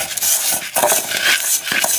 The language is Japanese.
あっ。